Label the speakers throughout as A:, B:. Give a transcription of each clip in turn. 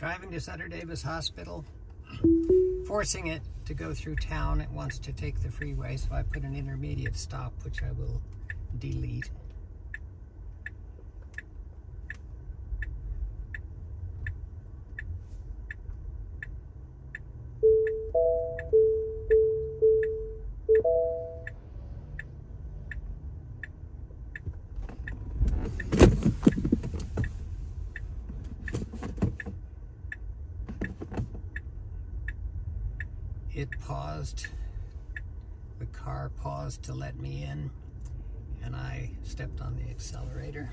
A: driving to Sutter Davis Hospital, forcing it to go through town. It wants to take the freeway, so I put an intermediate stop, which I will delete. Paused. The car paused to let me in, and I stepped on the accelerator.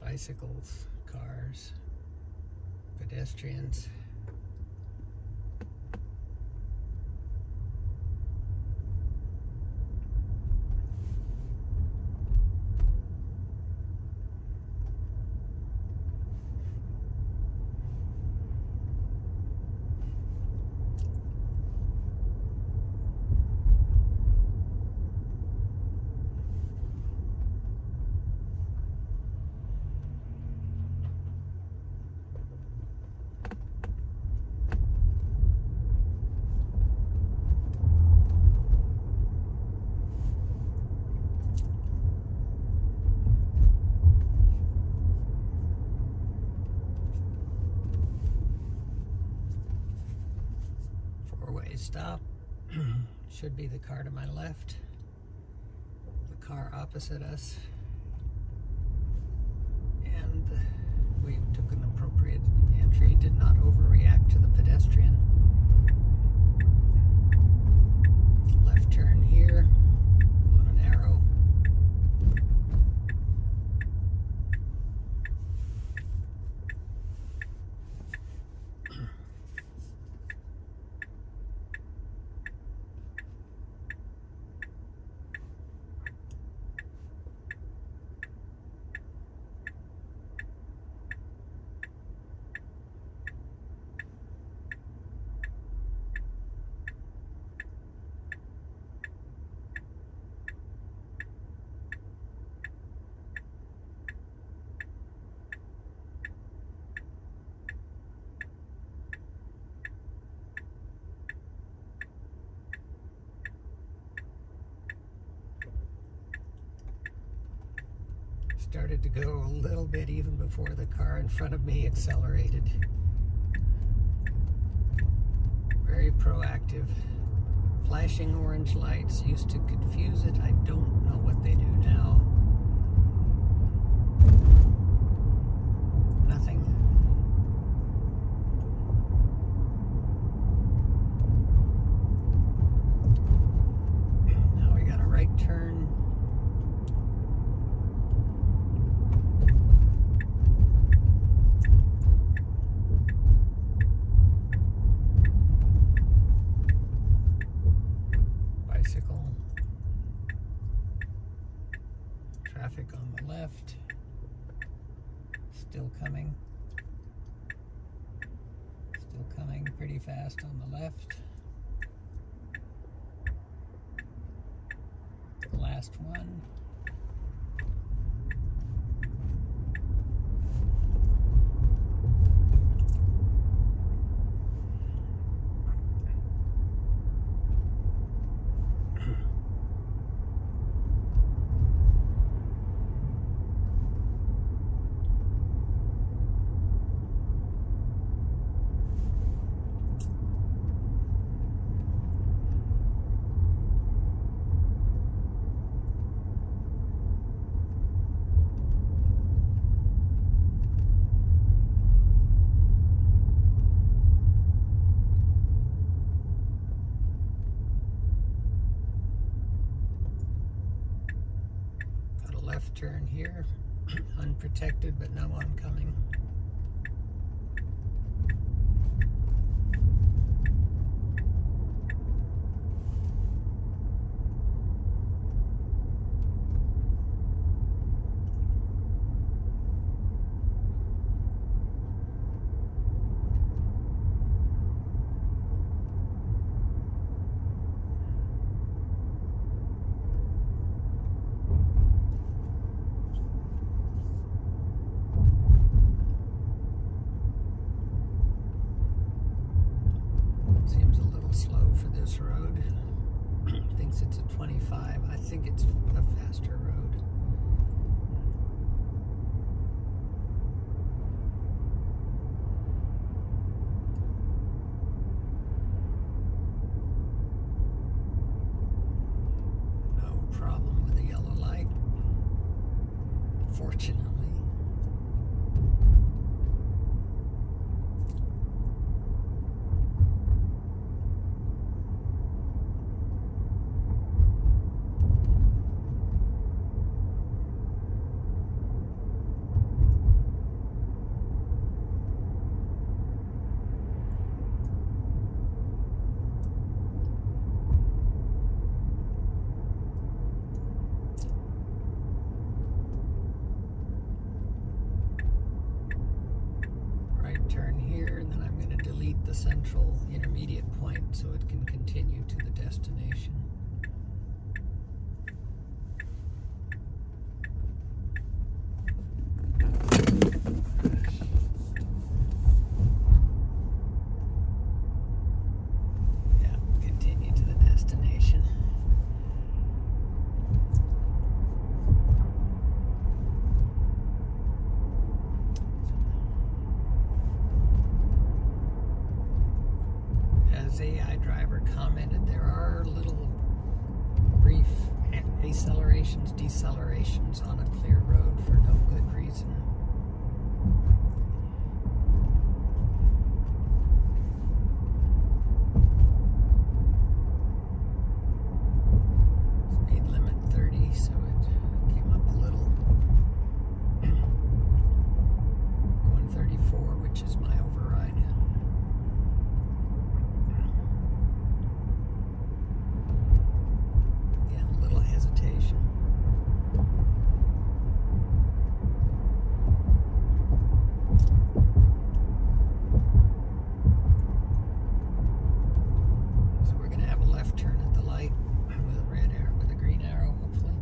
A: Bicycles, cars, pedestrians. four-way stop. Should be the car to my left. The car opposite us. And we took an appropriate entry, did not overreact to the pedestrian. Left turn here on an arrow. Started to go a little bit even before the car in front of me accelerated. Very proactive. Flashing orange lights used to confuse it. I don't know what they do now. Nothing. Now we got a right turn. bicycle. Traffic on the left. Still coming. Still coming pretty fast on the left. The last one. Left turn here, unprotected but no oncoming. This road. Thinks it's a 25. I think it's a faster road. No problem with the yellow light. Fortunately. right turn here, and then I'm going to delete the central intermediate point so it can continue to the destination. Yeah, continue to the destination. as AI driver commented, there are little brief accelerations, decelerations on a clear road for no good reason. Speed limit 30, so it came up a little. Going 34, which is my override. Again, a little hesitation. So we're gonna have a left turn at the light with a red arrow, with a green arrow, hopefully.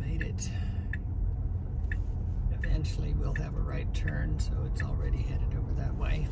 A: Made it. Eventually we'll have a right turn, so it's already headed over that way.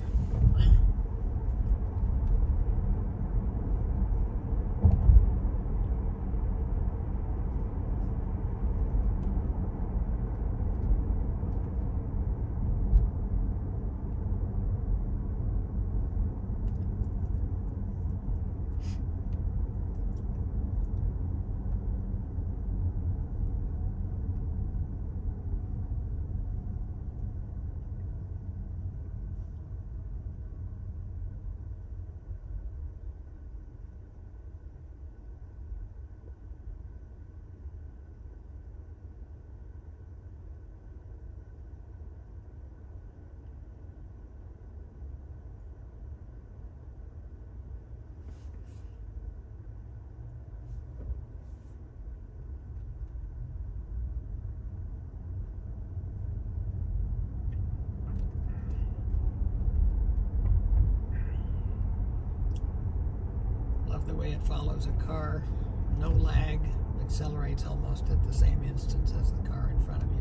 A: Way it follows a car. No lag. Accelerates almost at the same instance as the car in front of you.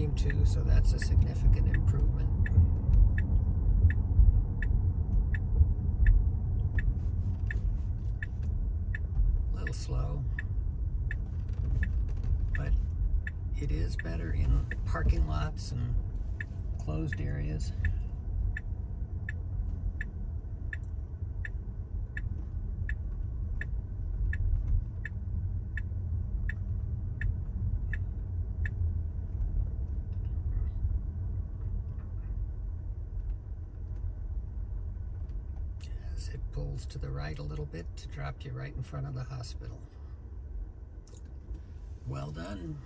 A: Seem to, so that's a significant improvement. A little slow, but it is better in parking lots and closed areas. as it pulls to the right a little bit to drop you right in front of the hospital. Well done.